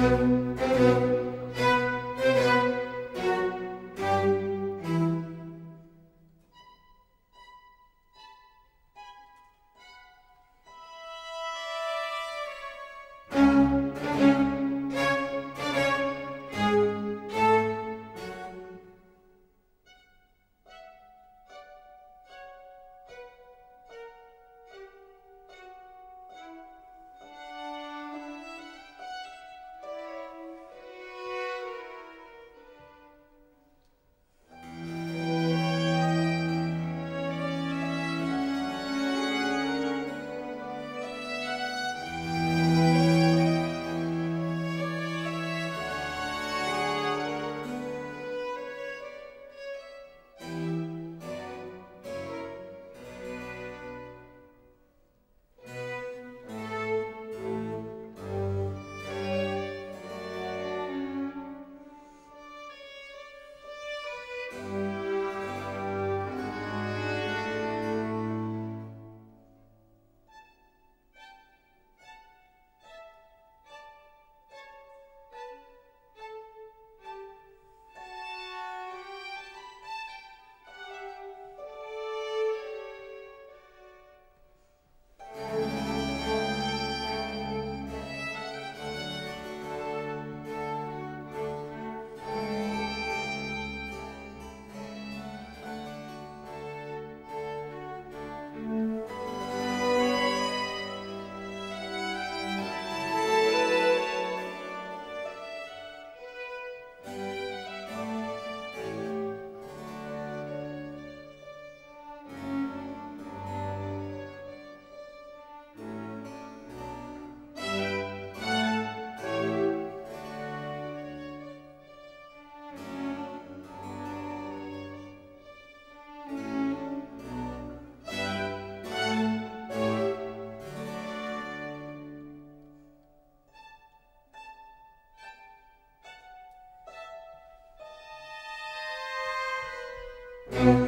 Música you